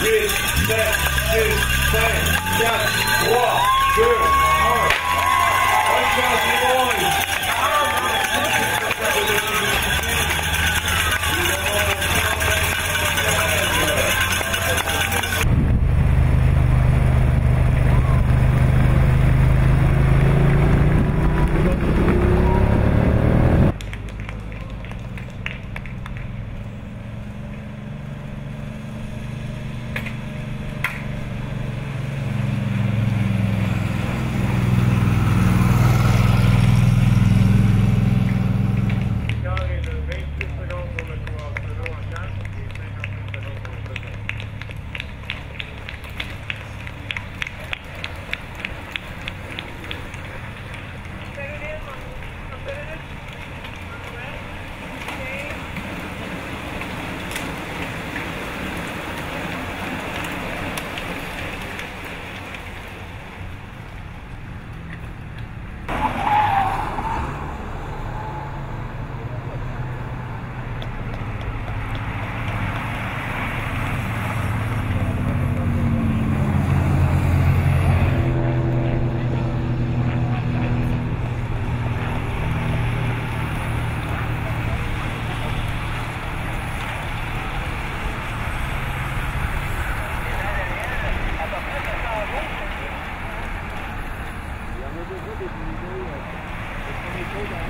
Respect, respect, Hold on.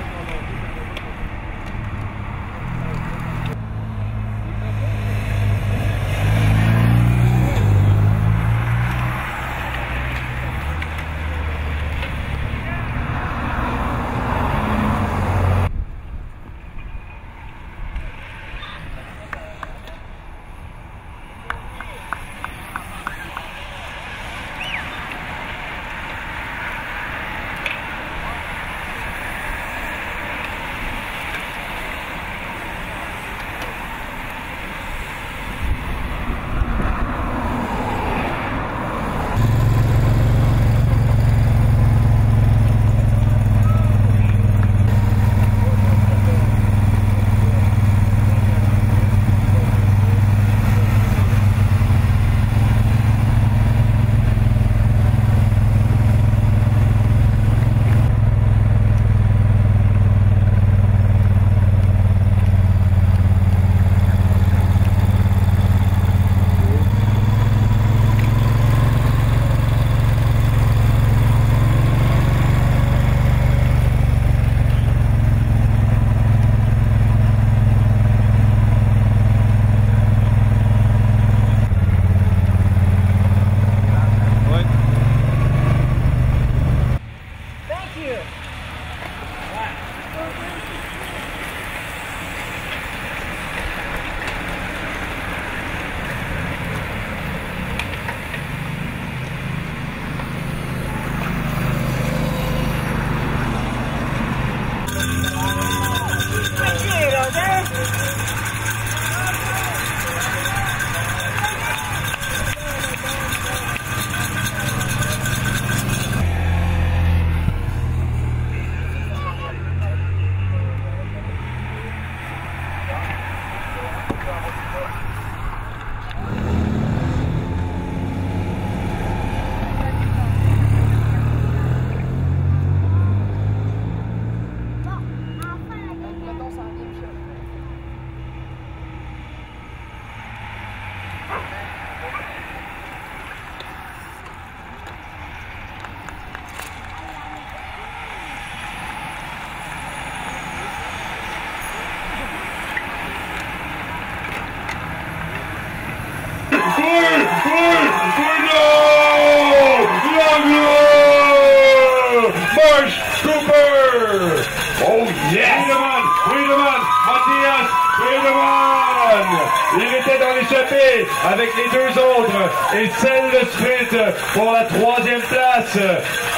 Était dans l'échappée avec les deux autres et celle de sprint pour la troisième place.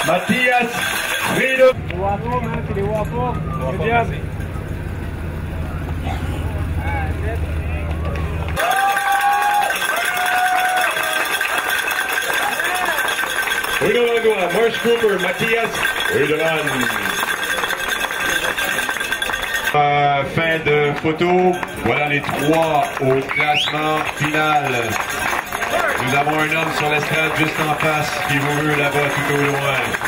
Mathias Friedemann. Bruno Langlois, Marsh Cooper, Mathias Friedemann. Euh, fin de photo. Voilà les trois au classement final. Nous avons un homme sur l'estrade juste en face qui vous veut là-bas tout au loin.